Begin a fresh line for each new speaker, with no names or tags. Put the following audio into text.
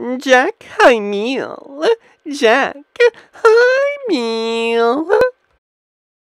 Jack hi, Meal. Jack hi, Meal.